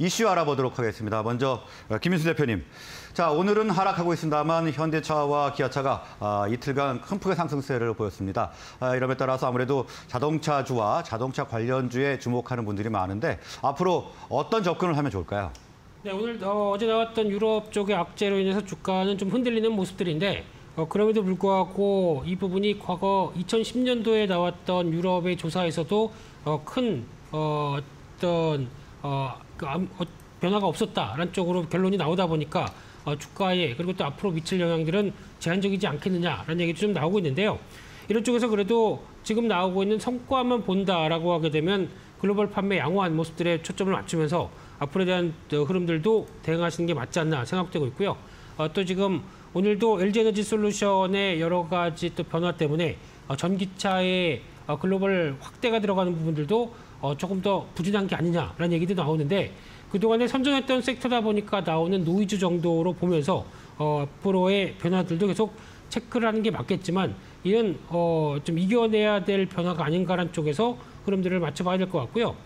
이슈 알아보도록 하겠습니다. 먼저 어, 김민수 대표님. 자, 오늘은 하락하고 있습니다만 현대차와 기아차가 아, 이틀간 큰 폭의 상승세를 보였습니다. 아, 이름에 따라서 아무래도 자동차주와 자동차 관련주에 주목하는 분들이 많은데 앞으로 어떤 접근을 하면 좋을까요? 네, 오늘 어, 제 나왔던 유럽 쪽의 악재로 인해서 주가는 좀 흔들리는 모습들인데 어, 그럼에도 불구하고 이 부분이 과거 2010년도에 나왔던 유럽의 조사에서도 어, 큰 어, 어떤 어, 그, 어, 변화가 없었다라는 쪽으로 결론이 나오다 보니까 어, 주가에 그리고 또 앞으로 미칠 영향들은 제한적이지 않겠느냐라는 얘기도 좀 나오고 있는데요. 이런 쪽에서 그래도 지금 나오고 있는 성과만 본다라고 하게 되면 글로벌 판매 양호한 모습들에 초점을 맞추면서 앞으로에 대한 흐름들도 대응하시는 게 맞지 않나 생각되고 있고요. 어, 또 지금 오늘도 LG에너지 솔루션의 여러 가지 또 변화 때문에 어, 전기차의 어, 글로벌 확대가 들어가는 부분들도 어, 조금 더 부진한 게 아니냐라는 얘기도 나오는데 그동안에 선전했던 섹터다 보니까 나오는 노이즈 정도로 보면서 어, 앞으로의 변화들도 계속 체크를 하는 게 맞겠지만 이런 어, 좀 이겨내야 될 변화가 아닌가라는 쪽에서 흐름들을 맞춰봐야 될 것 같고요.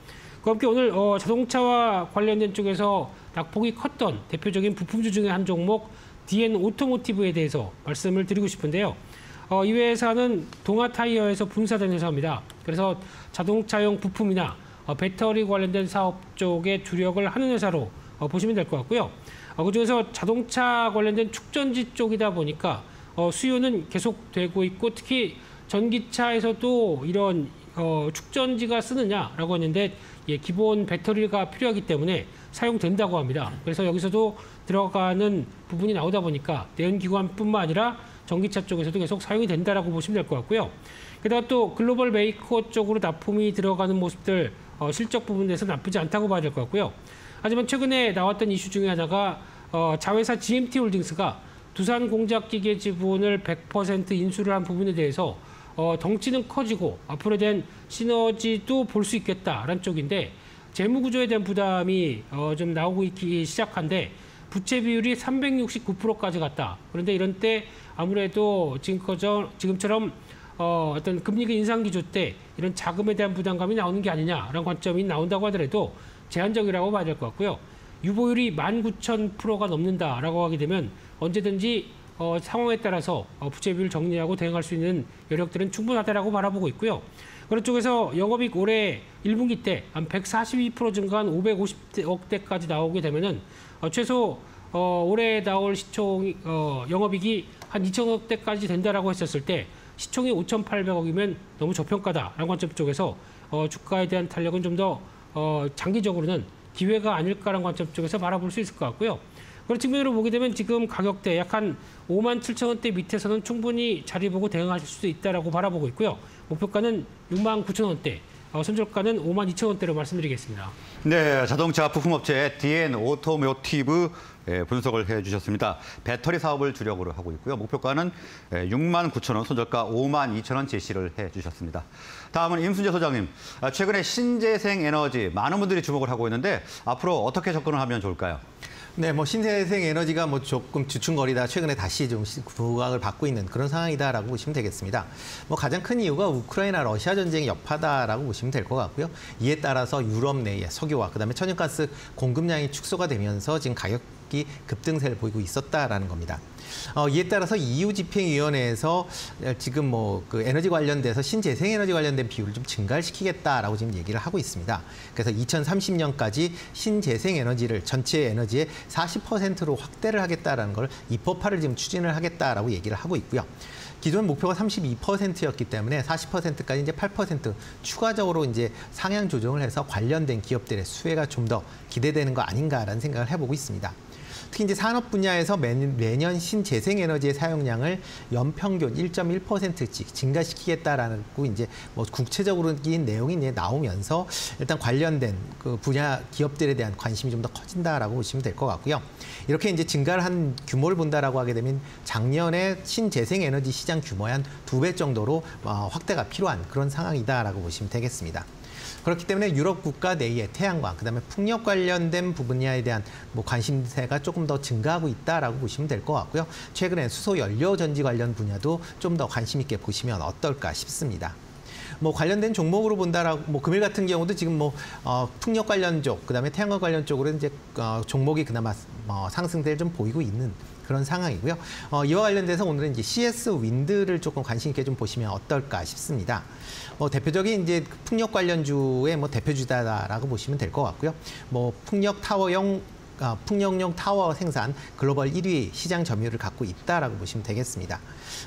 그 함께 오늘 어, 자동차와 관련된 쪽에서 낙폭이 컸던 대표적인 부품주 중에 한 종목 DN 오토모티브에 대해서 말씀을 드리고 싶은데요. 어, 이 회사는 동아 타이어에서 분사된 회사입니다. 그래서 자동차용 부품이나 어, 배터리 관련된 사업 쪽에 주력을 하는 회사로 어, 보시면 될 것 같고요. 어, 그중에서 자동차 관련된 축전지 쪽이다 보니까 어, 수요는 계속되고 있고 특히 전기차에서도 이런 어, 축전지가 쓰느냐라고 했는데 예, 기본 배터리가 필요하기 때문에 사용된다고 합니다. 그래서 여기서도 들어가는 부분이 나오다 보니까 내연기관뿐만 아니라 전기차 쪽에서도 계속 사용이 된다라고 보시면 될 것 같고요. 게다가 또 글로벌 메이커 쪽으로 납품이 들어가는 모습들 어, 실적 부분에서 나쁘지 않다고 봐야 될 것 같고요. 하지만 최근에 나왔던 이슈 중에 하나가 어, 자회사 GMT 홀딩스가 두산 공작 기계 지분을 100% 인수를 한 부분에 대해서 어, 덩치는 커지고 앞으로에 대한 시너지도 볼 수 있겠다라는 쪽인데 재무 구조에 대한 부담이 어, 좀 나오고 있기 시작한데 부채 비율이 369%까지 갔다. 그런데 이런 때 아무래도 지금처럼 어, 어떤 금리 인상 기조 때 이런 자금에 대한 부담감이 나오는 게 아니냐라는 관점이 나온다고 하더라도 제한적이라고 봐야 될 것 같고요. 유보율이 19,000%가 넘는다라고 하게 되면 언제든지 어, 상황에 따라서 어, 부채 비율 정리하고 대응할 수 있는 여력들은 충분하다라고 바라보고 있고요. 그런 쪽에서 영업이익 올해 1분기 때 한 142% 증가한 550억대까지 나오게 되면은 어, 최소 어, 올해 나올 시총 어, 영업이익이 한 2천억대까지 된다라고 했었을 때 시총이 5,800억이면 너무 저평가다라는 관점 쪽에서 어, 주가에 대한 탄력은 좀 더 어, 장기적으로는 기회가 아닐까라는 관점 쪽에서 바라볼 수 있을 것 같고요. 그런 측면으로 보게 되면 지금 가격대 약 한 5만 7천 원대 밑에서는 충분히 자리 보고 대응하실 수도 있다라고 바라보고 있고요. 목표가는 6만 9천 원대, 어, 손절가는 5만 2천 원대로 말씀드리겠습니다. 네, 자동차 부품업체 DN 오토모티브 예, 분석을 해주셨습니다. 배터리 사업을 주력으로 하고 있고요. 목표가는 6만 예, 9천 원, 손절가 5만 2천 원 제시를 해주셨습니다. 다음은 임순재 소장님. 아, 최근에 신재생 에너지 많은 분들이 주목을 하고 있는데 앞으로 어떻게 접근을 하면 좋을까요? 네, 뭐 신재생 에너지가 뭐 조금 주춤거리다 최근에 다시 좀 부각을 받고 있는 그런 상황이다라고 보시면 되겠습니다. 뭐 가장 큰 이유가 우크라이나 러시아 전쟁의 여파다라고 보시면 될 것 같고요. 이에 따라서 유럽 내의 석유와 그다음에 천연가스 공급량이 축소가 되면서 지금 가격이 급등세를 보이고 있었다라는 겁니다. 어, 이에 따라서 EU 집행위원회에서 지금 뭐 그 에너지 관련돼서 신재생에너지 관련된 비율을 좀 증가를 시키겠다라고 지금 얘기를 하고 있습니다. 그래서 2030년까지 신재생에너지를 전체 에너지의 40%로 확대를 하겠다라는 걸 입법화를 지금 추진을 하겠다라고 얘기를 하고 있고요. 기존 목표가 32%였기 때문에 40%까지 이제 8% 추가적으로 이제 상향 조정을 해서 관련된 기업들의 수혜가 좀 더 기대되는 거 아닌가라는 생각을 해보고 있습니다. 특히 이제 산업 분야에서 매년 신재생 에너지의 사용량을 연평균 1.1%씩 증가시키겠다라는 이제 뭐 구체적으로긴 내용이 이제 나오면서 일단 관련된 그 분야 기업들에 대한 관심이 좀 더 커진다라고 보시면 될 것 같고요. 이렇게 이제 증가를 한 규모를 본다라고 하게 되면 작년에 신재생 에너지 시장 규모의 한 두 배 정도로 어, 확대가 필요한 그런 상황이다라고 보시면 되겠습니다. 그렇기 때문에 유럽 국가 내의 태양광, 그다음에 풍력 관련된 부분에 대한 뭐 관심세가 조금 더 증가하고 있다라고 보시면 될 것 같고요. 최근에 수소 연료 전지 관련 분야도 좀 더 관심 있게 보시면 어떨까 싶습니다. 뭐 관련된 종목으로 본다라고 뭐 금일 같은 경우도 지금 뭐 어, 풍력 관련 쪽, 그다음에 태양광 관련 쪽으로 이제 어, 종목이 그나마 어, 상승세를 좀 보이고 있는 그런 상황이고요. 어, 이와 관련돼서 오늘은 이제 CS 윈드를 조금 관심 있게 좀 보시면 어떨까 싶습니다. 뭐 대표적인 이제 풍력 관련주의 뭐 대표주다라고 보시면 될 것 같고요. 뭐 풍력 타워용 아, 풍력용 타워 생산 글로벌 1위 시장 점유율을 갖고 있다라고 보시면 되겠습니다.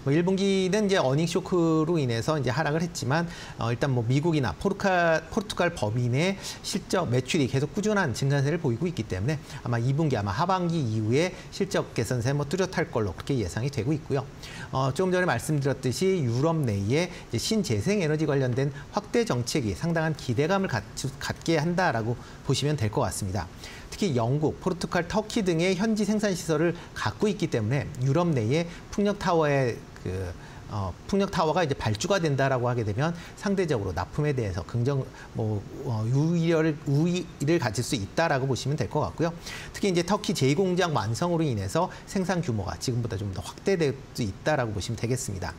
뭐 1분기는 이제 어닝 쇼크로 인해서 이제 하락을 했지만 어, 일단 뭐 미국이나 포르카, 포르투갈 법인의 실적 매출이 계속 꾸준한 증가세를 보이고 있기 때문에 아마 2분기 아마 하반기 이후에 실적 개선세 뭐 뚜렷할 걸로 그렇게 예상이 되고 있고요. 어, 조금 전에 말씀드렸듯이 유럽 내에 이제 신재생 에너지 관련된 확대 정책이 상당한 기대감을 갖, 갖게 한다라고 보시면 될 것 같습니다. 특히 영국, 포르투갈, 터키 등의 현지 생산 시설을 갖고 있기 때문에 유럽 내에 풍력 타워의 그 어, 풍력 타워가 이제 발주가 된다라고 하게 되면 상대적으로 납품에 대해서 긍정 뭐 어, 우위를 우위를 가질 수 있다라고 보시면 될 것 같고요. 특히 이제 터키 제2공장 완성으로 인해서 생산 규모가 지금보다 좀 더 확대될 수 있다라고 보시면 되겠습니다.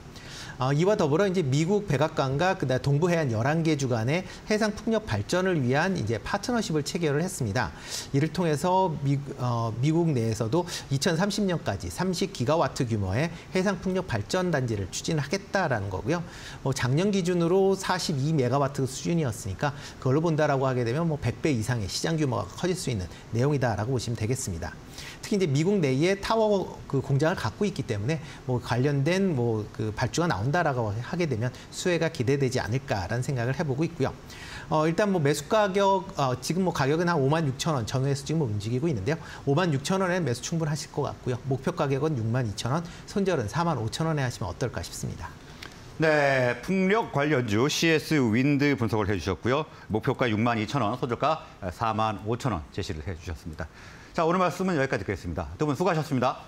어, 이와 더불어 이제 미국 백악관과 그다음 동부 해안 11개 주간의 해상 풍력 발전을 위한 이제 파트너십을 체결을 했습니다. 이를 통해서 미, 어, 미국 내에서도 2030년까지 30기가와트 규모의 해상 풍력 발전 단지를 추진하겠다라는 거고요. 뭐 작년 기준으로 42메가와트 수준이었으니까 그걸로 본다라고 하게 되면 뭐 100배 이상의 시장 규모가 커질 수 있는 내용이다라고 보시면 되겠습니다. 특히 이제 미국 내에 타워 그 공장을 갖고 있기 때문에 뭐 관련된 뭐 그 발주가 나온 다라고 하게 되면 수혜가 기대되지 않을까라는 생각을 해보고 있고요. 어, 일단 뭐 매수 가격 어, 지금 뭐 가격은 한 5만 6천 원 전후에서 지금 움직이고 있는데요. 5만 6천 원에 매수 충분하실 것 같고요. 목표 가격은 6만 2천 원, 손절은 4만 5천 원에 하시면 어떨까 싶습니다. 네, 풍력 관련주 CS 윈드 분석을 해주셨고요. 목표가 6만 2천 원, 소저가 4만 5천 원 제시를 해주셨습니다. 자, 오늘 말씀은 여기까지 듣겠습니다. 두 분 수고하셨습니다.